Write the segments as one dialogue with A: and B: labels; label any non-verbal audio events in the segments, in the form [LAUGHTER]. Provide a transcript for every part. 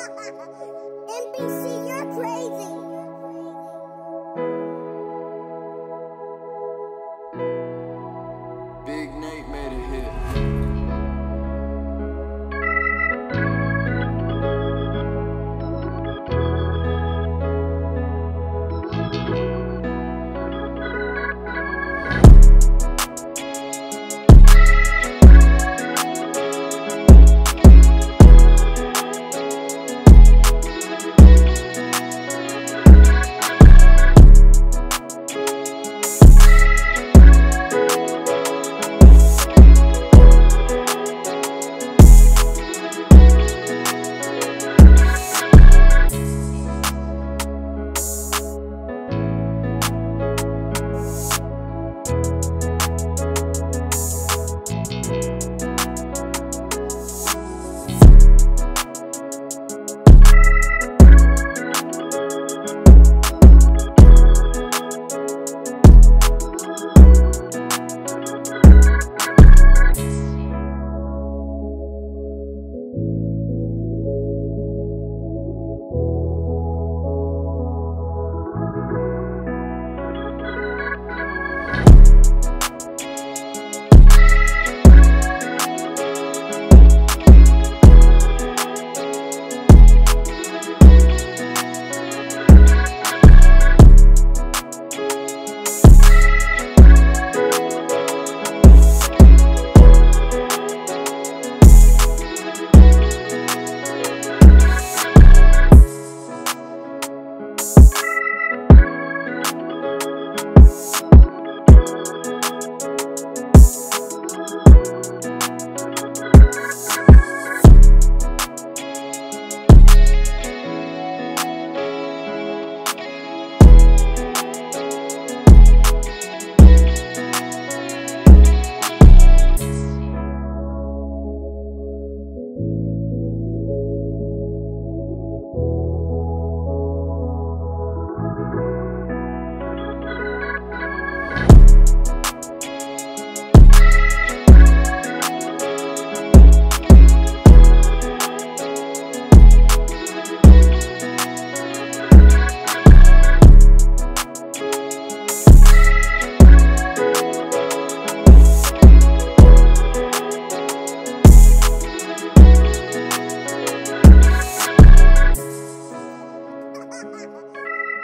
A: [LAUGHS] NBC, you're crazy.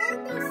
A: Santos.